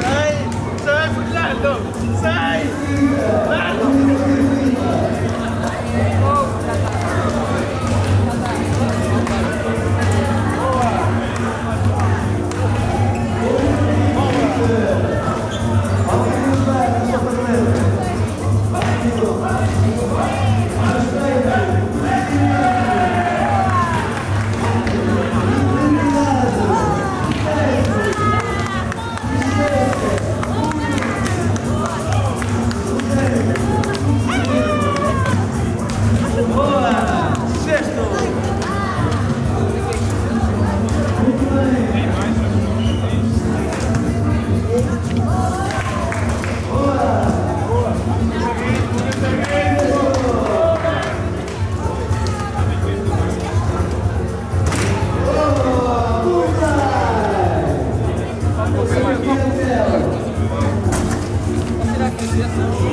在，在飞着呢，在。Será que é